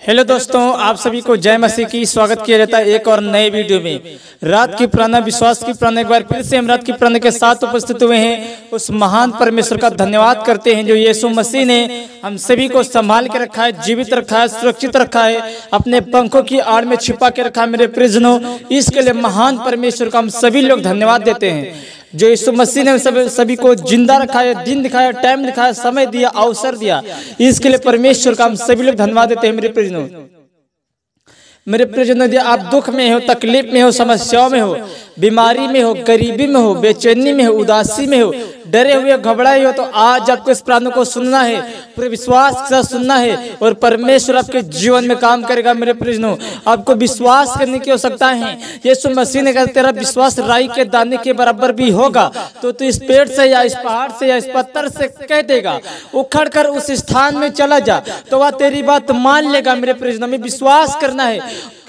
Hello दोस्तों, आप सभी को जय मसीह की स्वागत किया जाता है एक और नए वीडियो में। रात की प्राणा, विश्वास की प्राणा, एक बार फिर से हम रात की प्राणा के साथ उपस्थित हुए हैं। उस महान परमेश्वर का धन्यवाद करते हैं जो यीशु मसीह ने हम सभी को संभाल के रखा है, जीवित रखा है, सुरक्षित रखा है, अपने पंखों की आड़ में छिपा के रखा है मेरे प्रिजनों। इसके लिए महान परमेश्वर का हम सभी लोग धन्यवाद देते हैं। जो यीशु मसीह ने सभी को ज़िंदा रखा दिन दिखाया टाइम दिखाया, समय दिया, अवसर दिया। इसके लिए परमेश्वर का हम सभी लोग धन्यवाद देते हैं, मेरे प्रियजनों। मेरे प्रियजनों, यदि आप दुख में हो, तकलीफ़ में हो, समस्याओं में हो, बीमारी में हो, गरीबी में हो, बेचैनी में हो, उदासी में हो डरे हुए, घबराए हो तो आज आपको इस प्राणों को सुनना है। पूरे विश्वास के साथ सुनना है और परमेश्वर आपके जीवन में काम करेगा मेरे प्रिजनों आपको विश्वास करने की आवश्यकता है। यीशु मसीह ने कहा, तेरा विश्वास राई के दाने के बराबर भी होगा। तो तू इस पेड़ से या इस पहाड़ से या इस पत्थर से कह देगा उखड़ कर उस स्थान में चला जा। तो वह तेरी बात मान लेगा मेरे प्रिजनों में विश्वास करना है।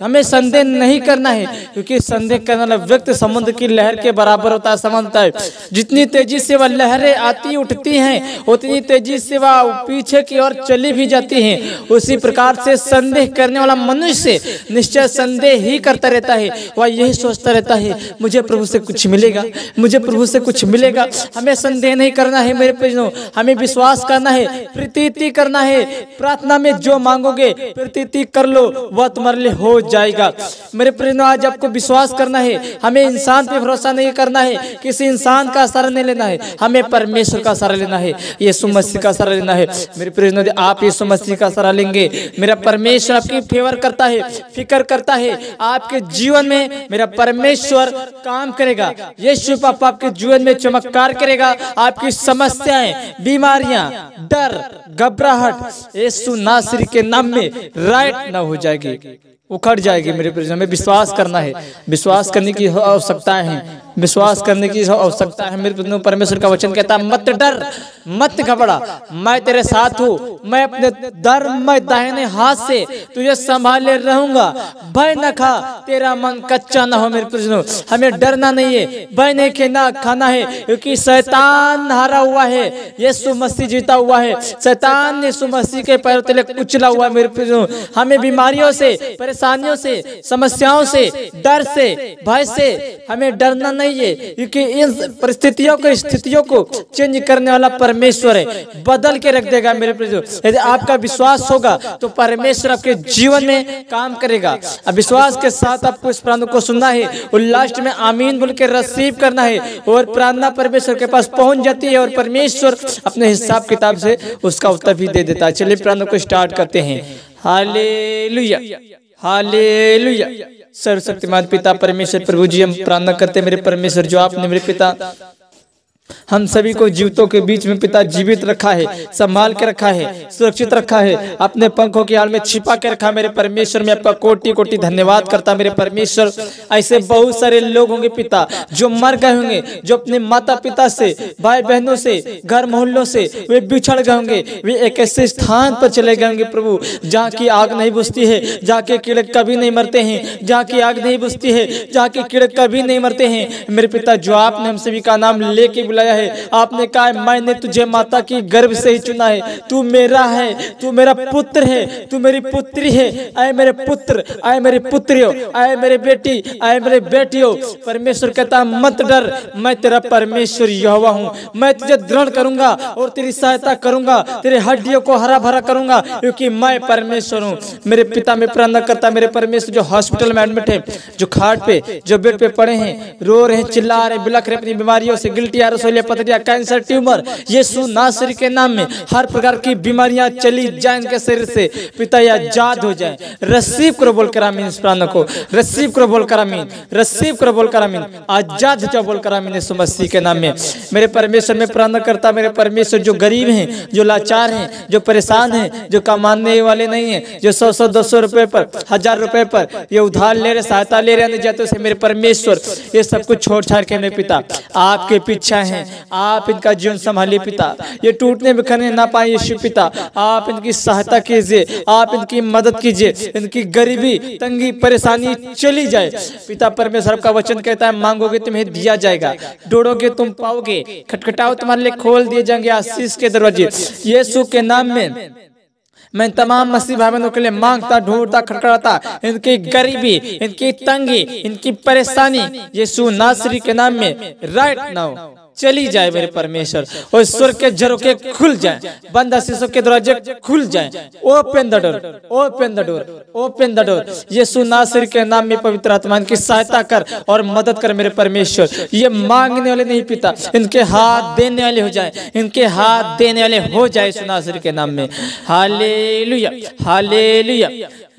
हमें संदेह नहीं करना है क्योंकि संदेह करने वाला व्यक्ति समुद्र की लहर के बराबर होता है समझता है। जितनी तेज़ी से वह लहरें आती उठती हैं उतनी तेज़ी से वह पीछे की ओर चली भी जाती हैं। उसी प्रकार से संदेह करने वाला मनुष्य निश्चय संदेह ही करता रहता है। वह यही सोचता रहता है मुझे प्रभु से कुछ मिलेगा मुझे प्रभु से कुछ मिलेगा। हमें संदेह नहीं करना है मेरे प्रियजनों हमें विश्वास करना है प्रतीति करना है प्रार्थना में जो मांगोगे प्रतीति कर लो वह तुम्हारे लिए हो। जाएगा। मेरे प्रियजनों, आज आपको विश्वास करना है। हमें इंसान पे भरोसा नहीं करना है। किसी इंसान का सहारा नहीं लेना है। हमें परमेश्वर का सहारा लेना है। यीशु मसीह का सहारा लेना है। मेरे प्रियजनों आप यीशु मसीह का सहारा लेंगे। मेरा परमेश्वर आपकी फेवर करता है, फ़िक्र करता है। आपके जीवन में मेरा परमेश्वर काम करेगा। यीशु पापा आपके जीवन में चमत्कार करेगा। आपकी समस्याएँ, बीमारियाँ, डर, घबराहट, यीशु नासरी के नाम में राइट ना हो जाएगी। उखड़ जाएगी मेरे प्रिय हमें विश्वास करना है। विश्वास करने की आवश्यकताएँ है। विश्वास करने की आवश्यकता है मेरे परमेश्वर का वचन कहता है मत डर मत घबरा। मैं तेरे साथ हूँ। मैं अपने दर मैं दाहिने हाथ से तुझे संभाले रहूँगा। भय न खा तेरा मन कच्चा ना हो मेरे प्रिजनों हमें डरना नहीं है। भय नहीं खेना खाना है। क्योंकि शैतान हारा हुआ है। यीशु मसीह जीता हुआ है। शैतान ने मसीह के पैरों तले कुचला हुआ है मेरे प्रिजनों हमें बीमारियों से परेशानियों से समस्याओं से डर से भय से हमें डरना नहीं है क्योंकि इन परिस्थितियों को स्थितियों को चेंज करने वाला परमेश्वर है। बदल के रख देगा मेरे प्रिय यदि आपका विश्वास होगा तो परमेश्वर आपके जीवन में काम करेगा। अब विश्वास के साथ आपको इस प्राण को सुनना है और लास्ट में आमीन बोल के रिसीव करना है। और प्रार्थना परमेश्वर के पास पहुँच जाती है और परमेश्वर अपने हिसाब किताब से उसका उत्तर भी दे देता है। चलिए प्राणों को स्टार्ट करते हैं। हाले हालेलुया। सर्वशक्तिमान पिता, परमेश्वर प्रभु जी, हम प्रार्थना करते मेरे परमेश्वर, जो आपने मेरे पिता हम सभी को जीवतों के बीच में पिता जीवित रखा है, संभाल के रखा है, सुरक्षित रखा है। अपने पंखों की आड़ में छिपा के रखा मेरे परमेश्वर। में आपका कोटि कोटि धन्यवाद करता, मेरे परमेश्वर। ऐसे बहुत सारे लोग होंगे पिता, जो मर गए होंगे, जो अपने माता पिता से भाई बहनों से, घर मोहल्लों से, वे बिछड़ गए होंगे। वे एक ऐसे स्थान पर चले गए होंगे प्रभु, जहाँ की आग नहीं बुझती है, जहाँ के कीड़े कभी नहीं मरते हैं, जहाँ की आग नहीं बुझती है, जहाँ के कीड़े कभी नहीं मरते हैं। मेरे पिता, जो आपने हम सभी का नाम लेके बुलाया बुलाया है। आपने कहा मैंने तुझे माता की गर्भ से ही चुना है। तू मेरा है, तू मेरा पुत्र है, तू मेरी पुत्री है। आए मेरे पुत्र, आए मेरे पुत्रियों, आए मेरे बेटी, आए मेरे बेटियों। परमेश्वर कहता मत डर, मैं तेरा परमेश्वर यहोवा हूँ। मैं तुझे दृढ़ करूँगा और तेरी सहायता करूँगा, तेरे हड्डियों को हरा भरा करूँगा, क्योंकि मैं परमेश्वर हूँ। मेरे पिता में प्रार्थना करता मेरे परमेश्वर जो हॉस्पिटल में एडमिट है, जो खाट पे, जो बेड पे पड़े हैं, रो रहे चिल्ला रहे बिलख रहे अपनी बीमारियों से गिल्टी आ पथरिया कैंसर ट्यूमर, यीशु नासरी के नाम में हर प्रकार की बीमारियाँ चली जाए इनके शरीर से। पिता आज़ाद हो जाए। रसीव करो, बोल कर आमीन इस प्राण को। रसीव करो, बोल कर आमीन। रसीव करो, बोल कर आमीन। आज़ाद हो जाओ, बोल कर आमीन यीशु मसीह के नाम में। मेरे परमेश्वर, में प्रार्थना करता मेरे परमेश्वर जो गरीब हैं, जो लाचार हैं, जो परेशान हैं, जो कमाने वाले नहीं है, जो सौ सौ, दो सौ रुपए पर, हज़ार रुपए पर, ये उधार ले रहे, सहायता ले रहे जाते मेरे परमेश्वर, ये सब कुछ छोड़ छाड़ के मेरे पिता, आपके पीछा है। आप इनका जीवन संभालिए पिता। ये टूटने बिखरने ना पाए यीशु पिता। आप इनकी सहायता कीजिए। आप इनकी मदद कीजिए। इनकी गरीबी, तंगी, परेशानी चली जाए। पिता परमेश्वर का वचन कहता है, मांगोगे तुम्हें दिया जाएगा। डोड़ोगे तुम पाओगे। खटखटाओ तुम्हारे लिए खोल दिए जाएँगे आशीष के दरवाजे। यीशु के नाम में मैं तमाम मसीह भाई बहनों के लिए माँगता, ढूंढता खड़खड़ाता इनकी गरीबी, इनकी तंगी, इनकी परेशानी, यीशु नासरी के नाम में राइट नाउ चली जाए मेरे परमेश्वर और स्वर्ग के झरोके खुल जाए। बंद शीशों के दरवाजे खुल जाए। Open the door open the door open the door Yeshu Nasir के नाम में पवित्र आत्मा इनकी सहायता कर और मदद कर मेरे परमेश्वर। ये मांगने वाले नहीं पिता। इनके हाथ देने वाले हो जाए। इनके हाथ देने वाले हो जाए यीशु नासिर के नाम में। हालेलुया। हालेलुया।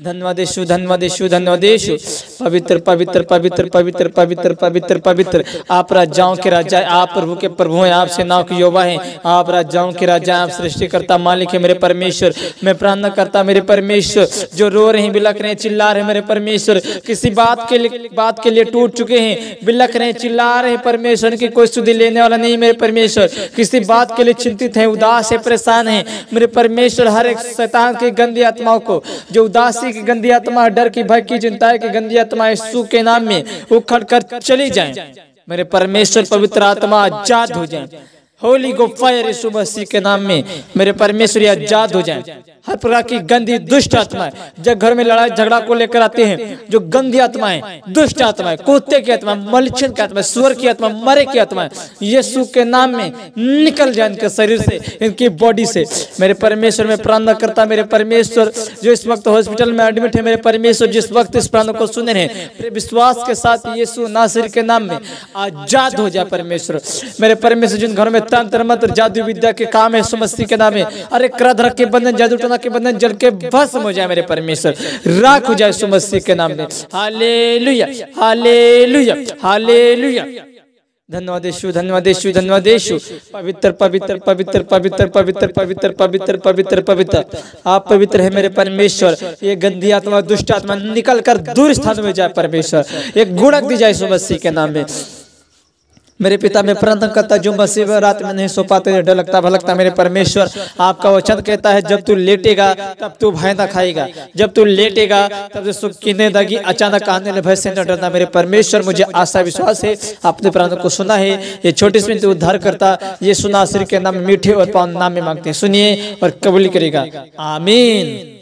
धन्यवाद यीशु धन्यवाद यीशु धन्यवाद यीशु पवित्र पवित्र पवित्र पवित्र पवित्र पवित्र पवित्र। आप राजाओं के राजा, आप प्रभु के प्रभु हैं, आप सेनाओं के युवा हैं। आप राजाओं के राजा, आप सृष्टिकर्ता, मालिक है, मेरे परमेश्वर। मैं प्रार्थना करता मेरे परमेश्वर। जो रो रहे हैं बिलक रहे चिल्ला रहे मेरे परमेश्वर। किसी बात के लिए, बात के लिए टूट चुके हैं बिलक रहे चिल्ला रहे परमेश्वर, की कोई सुधि लेने वाला नहीं मेरे परमेश्वर। किसी बात के लिए चिंतित है, उदास है, परेशान है, मेरे परमेश्वर, हर एक शैतान की गंदी आत्माओं को, जो उदासी की गंदी आत्मा, डर की, भय की, चिंता है की गंदी आत्मा यीशु के नाम में उखड़ कर चली जाए। मेरे परमेश्वर पवित्र आत्मा आज़ाद हो जाए। होली गो फायर यीशु मसीह के नाम में। मेरे परमेश्वर आज़ाद हो जाए। हर प्रकार की गंदी दुष्ट आत्माएँ, जब घर में लड़ाई झगड़ा को लेकर आते हैं, जो गंदी आत्माएँ, दुष्ट आत्माएँ, कुत्ते की आत्मा मलिक्षण की आत्मा स्वर की आत्मा मरे की आत्मा यीशु के नाम में निकल जाए इनके शरीर से, इनकी बॉडी से। मेरे परमेश्वर, में प्रार्थना करता मेरे परमेश्वर, जो इस वक्त हॉस्पिटल में एडमिट है, मेरे परमेश्वर, जिस वक्त इस प्रार्थना को सुने हैं विश्वास के साथ यीशु नासिर के नाम में आज़ाद हो जाए परमेश्वर। मेरे परमेश्वर, जिन घरों में तंत्र मंत्र जादू विद्या के काम है, सुमस्ती के नाम है। अरे क्राध रख के बंधन, जादू टोना के बंधन, जल के भस्म हो जाए मेरे परमेश्वर। राख हो जाए सुमस्ती के नाम में। Hallelujah hallelujah hallelujah. धन्यवाद यीशु धन्यवाद यीशु धन्यवाद यीशु। पवित्र पवित्र पवित्र पवित्र पवित्र पवित्र पवित्र पवित्र पवित्र। आप पवित्र है मेरे परमेश्वर। ये गंदी आत्मा, दुष्ट आत्मा निकल कर दूर स्थान में जाए परमेश्वर। एक गुणक दी जाए सुमस्ती के नाम में। मेरे पिता में प्रार्थना करता जो मसीह रात में नहीं सो पाते डर लगता भलकता मेरे परमेश्वर आपका वचन कहता है जब तू लेटेगा तब तू भय ना खाएगा। जब तू लेटेगा तब से सुख की दगी अचानक आने भय से न डरना मेरे परमेश्वर मुझे आशा विश्वास है आपने प्रार्थना को सुना है ये छोटे से तू उद्धार करता ये सुना सिर के नाम मीठे और पावन नाम में मांगते हैं। सुनिए और कबूल करेगा आमीन।